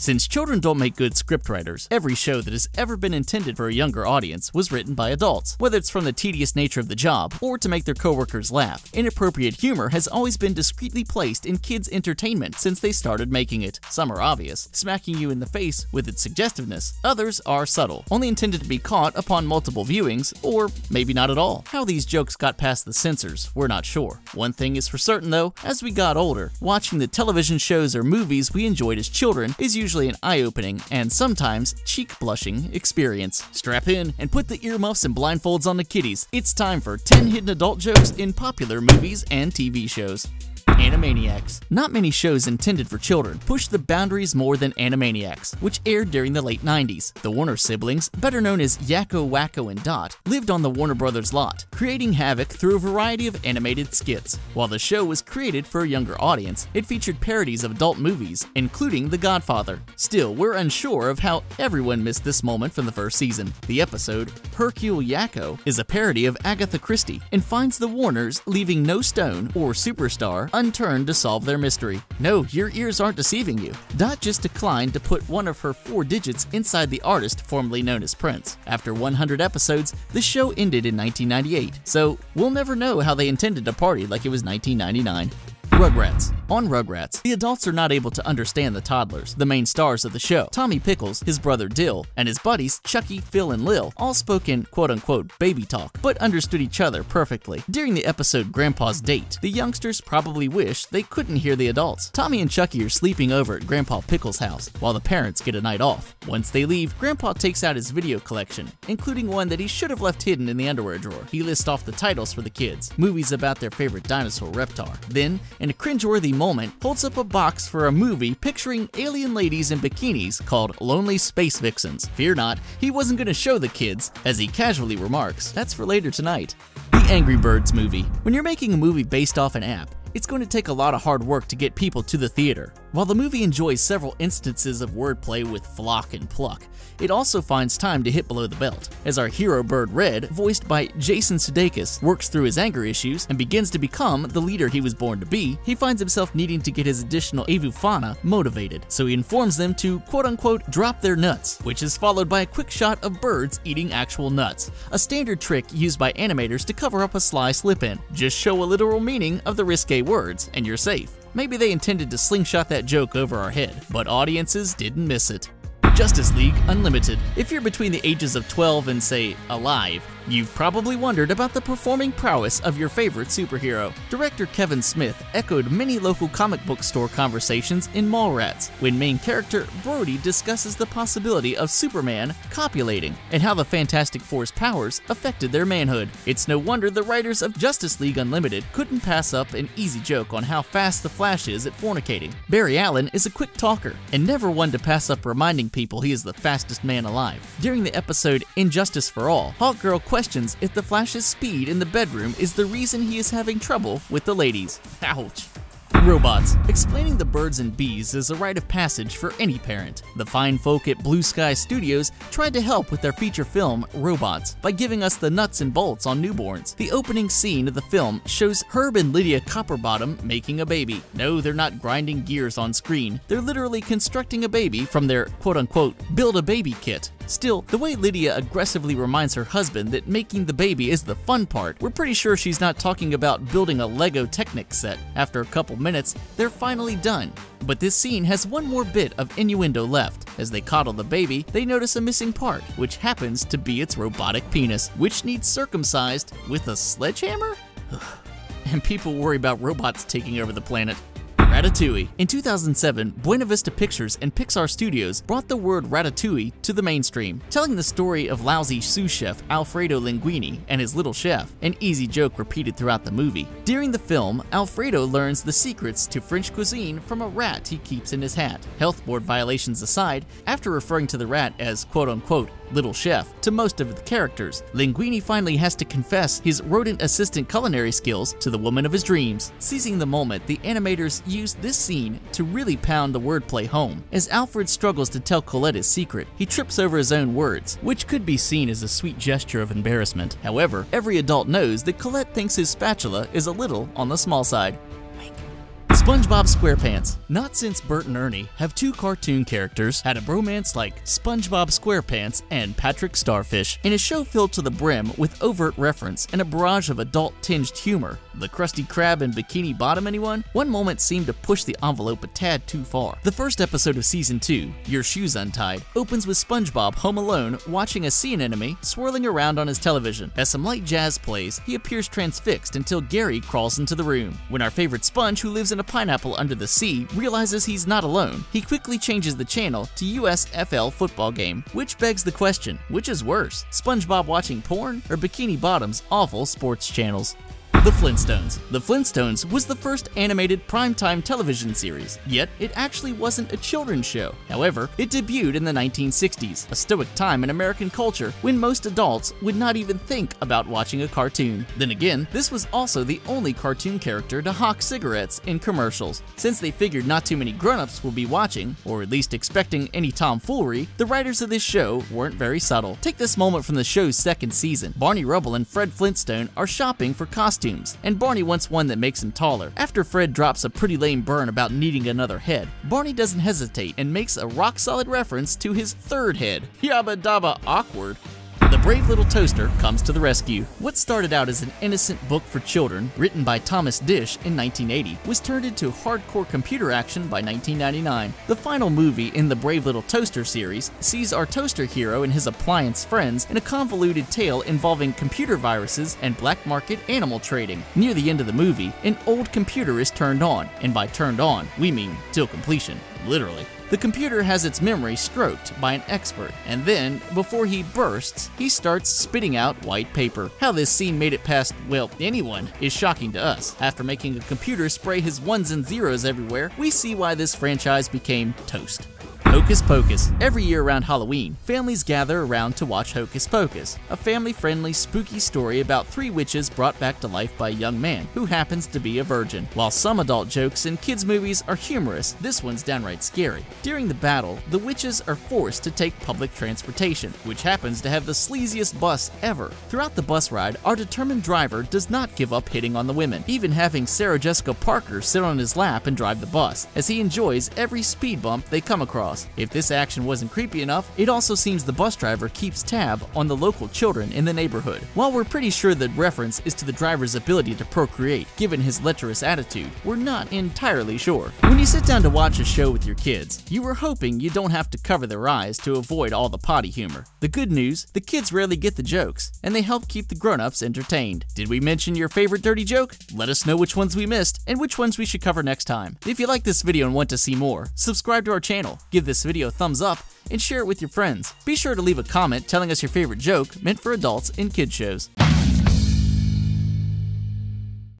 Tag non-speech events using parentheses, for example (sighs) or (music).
Since children don't make good scriptwriters, every show that has ever been intended for a younger audience was written by adults, whether it's from the tedious nature of the job or to make their coworkers laugh. Inappropriate humor has always been discreetly placed in kids' entertainment since they started making it. Some are obvious, smacking you in the face with its suggestiveness. Others are subtle, only intended to be caught upon multiple viewings, or maybe not at all. How these jokes got past the censors, we're not sure. One thing is for certain though, as we got older, watching the television shows or movies we enjoyed as children is usually an eye-opening and sometimes cheek-blushing experience. Strap in and put the earmuffs and blindfolds on the kiddies. It's time for 10 hidden adult jokes in popular movies and TV shows. Animaniacs. Not many shows intended for children push the boundaries more than Animaniacs, which aired during the late 90s. The Warner siblings, better known as Yakko, Wakko, and Dot, lived on the Warner Brothers lot, creating havoc through a variety of animated skits. While the show was created for a younger audience, it featured parodies of adult movies, including The Godfather. Still, we're unsure of how everyone missed this moment from the first season. The episode, Hercule Yakko, is a parody of Agatha Christie and finds the Warners leaving no stone or superstar unturned to solve their mystery. No, your ears aren't deceiving you. Dot just declined to put one of her four digits inside the artist formerly known as Prince. After 100 episodes, the show ended in 1998, so we'll never know how they intended to party like it was 1999. Rugrats. On Rugrats, the adults are not able to understand the toddlers, the main stars of the show. Tommy Pickles, his brother Dill, and his buddies Chucky, Phil, and Lil all spoke in quote unquote baby talk, but understood each other perfectly. During the episode Grandpa's Date, the youngsters probably wish they couldn't hear the adults. Tommy and Chucky are sleeping over at Grandpa Pickles' house, while the parents get a night off. Once they leave, Grandpa takes out his video collection, including one that he should have left hidden in the underwear drawer. He lists off the titles for the kids, movies about their favorite dinosaur Reptar. Then, a cringeworthy moment, holds up a box for a movie picturing alien ladies in bikinis called Lonely Space Vixens. Fear not, he wasn't going to show the kids, as he casually remarks, that's for later tonight. The Angry Birds movie. When you're making a movie based off an app, it's going to take a lot of hard work to get people to the theater. While the movie enjoys several instances of wordplay with flock and pluck, it also finds time to hit below the belt. As our hero bird Red, voiced by Jason Sudeikis, works through his anger issues and begins to become the leader he was born to be, he finds himself needing to get his additional avifauna motivated, so he informs them to quote-unquote drop their nuts, which is followed by a quick shot of birds eating actual nuts, a standard trick used by animators to cover up a sly slip-in. Just show a literal meaning of the risque words, and you're safe. Maybe they intended to slingshot that joke over our head, but audiences didn't miss it. Justice League Unlimited. If you're between the ages of 12 and, say, alive, you've probably wondered about the performing prowess of your favorite superhero. Director Kevin Smith echoed many local comic book store conversations in Mallrats, when main character Brodie discusses the possibility of Superman copulating and how the Fantastic Four's powers affected their manhood. It's no wonder the writers of Justice League Unlimited couldn't pass up an easy joke on how fast the Flash is at fornicating. Barry Allen is a quick talker and never one to pass up reminding people he is the fastest man alive. During the episode Injustice for All, Hawkgirl questions if the Flash's speed in the bedroom is the reason he is having trouble with the ladies. Ouch. Robots. Explaining the birds and bees is a rite of passage for any parent. The fine folk at Blue Sky Studios tried to help with their feature film, Robots, by giving us the nuts and bolts on newborns. The opening scene of the film shows Herb and Lydia Copperbottom making a baby. No, they're not grinding gears on screen. They're literally constructing a baby from their quote-unquote build-a-baby kit. Still, the way Lydia aggressively reminds her husband that making the baby is the fun part, we're pretty sure she's not talking about building a Lego Technic set. After a couple minutes, they're finally done. But this scene has one more bit of innuendo left. As they coddle the baby, they notice a missing part, which happens to be its robotic penis, which needs circumcised with a sledgehammer? (sighs) and people worry about robots taking over the planet. Ratatouille. In 2007, Buena Vista Pictures and Pixar Studios brought the word ratatouille to the mainstream, telling the story of lousy sous chef Alfredo Linguini and his little chef, an easy joke repeated throughout the movie. During the film, Alfredo learns the secrets to French cuisine from a rat he keeps in his hat. Health board violations aside, after referring to the rat as quote-unquote little chef to most of the characters, Linguini finally has to confess his rodent assistant culinary skills to the woman of his dreams. Seizing the moment, the animators used this scene to really pound the wordplay home. As Alfred struggles to tell Colette his secret, he trips over his own words, which could be seen as a sweet gesture of embarrassment. However, every adult knows that Colette thinks his spatula is a little on the small side. SpongeBob SquarePants. Not since Bert and Ernie have two cartoon characters had a bromance like SpongeBob SquarePants and Patrick Starfish. In a show filled to the brim with overt reference and a barrage of adult-tinged humor, the Krusty Krab and Bikini Bottom anyone? One moment seemed to push the envelope a tad too far. The first episode of season 2, Your Shoes Untied, opens with SpongeBob home alone watching a sea anemone swirling around on his television. As some light jazz plays, he appears transfixed until Gary crawls into the room. When our favorite sponge who lives in a pineapple under the sea realizes he's not alone, he quickly changes the channel to USFL football game, which begs the question, which is worse, SpongeBob watching porn or Bikini Bottom's awful sports channels? The Flintstones. The Flintstones was the first animated primetime television series, yet it actually wasn't a children's show. However, it debuted in the 1960s, a stoic time in American culture when most adults would not even think about watching a cartoon. Then again, this was also the only cartoon character to hawk cigarettes in commercials. Since they figured not too many grown-ups will be watching, or at least expecting any tomfoolery, the writers of this show weren't very subtle. Take this moment from the show's second season. Barney Rubble and Fred Flintstone are shopping for costumes costumes, and Barney wants one that makes him taller. After Fred drops a pretty lame burn about needing another head, Barney doesn't hesitate and makes a rock-solid reference to his third head. Yabba dabba awkward the brave little toaster comes to the rescue. What started out as an innocent book for children, written by Thomas Disch in 1980, was turned into hardcore computer action by 1999. The final movie in the Brave Little Toaster series sees our toaster hero and his appliance friends in a convoluted tale involving computer viruses and black market animal trading. Near the end of the movie, an old computer is turned on, and by turned on, we mean till completion, literally. The computer has its memory stroked by an expert, and then, before he bursts, he starts spitting out white paper. How this scene made it past, well, anyone, is shocking to us. After making a computer spray his ones and zeros everywhere, we see why this franchise became toast. Hocus Pocus. Every year around Halloween, families gather around to watch Hocus Pocus, a family-friendly, spooky story about three witches brought back to life by a young man who happens to be a virgin. While some adult jokes in kids' movies are humorous, this one's downright scary. During the battle, the witches are forced to take public transportation, which happens to have the sleaziest bus ever. Throughout the bus ride, our determined driver does not give up hitting on the women, even having Sarah Jessica Parker sit on his lap and drive the bus, as he enjoys every speed bump they come across. If this action wasn't creepy enough, it also seems the bus driver keeps tab on the local children in the neighborhood. While we're pretty sure the reference is to the driver's ability to procreate, given his lecherous attitude, we're not entirely sure. When you sit down to watch a show with your kids, you are hoping you don't have to cover their eyes to avoid all the potty humor. The good news, the kids rarely get the jokes, and they help keep the grown-ups entertained. Did we mention your favorite dirty joke? Let us know which ones we missed and which ones we should cover next time. If you like this video and want to see more, subscribe to our channel, give this video a thumbs up, and share it with your friends. Be sure to leave a comment telling us your favorite joke meant for adults in kid shows.